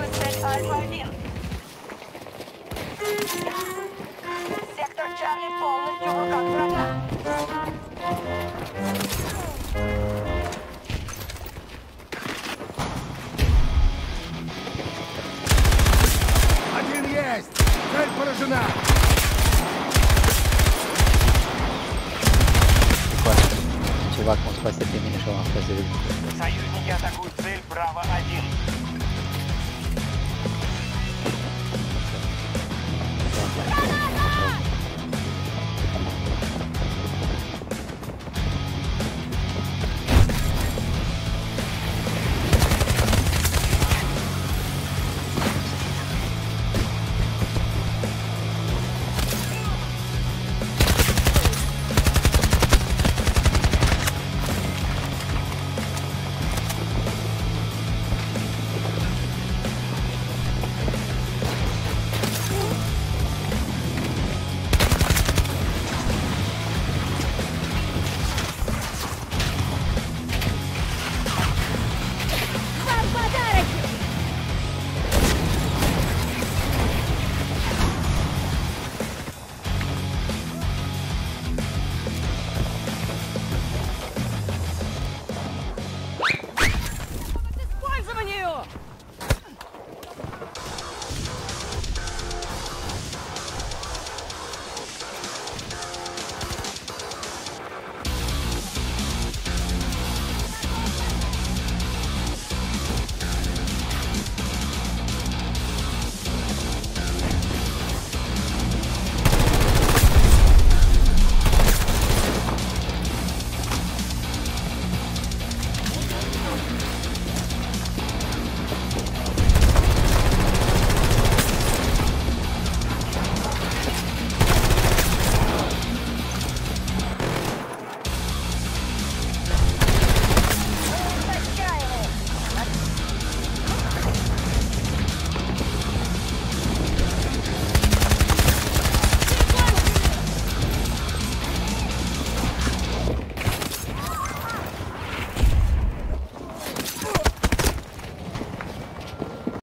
Войска атакуют цель Альфа-1. Сектор Чарли полностью в руках врага. Один есть! Цель поражена! Чувак, он спасет ты меня, что он спасет. Союзники атакуют цель Браво-1.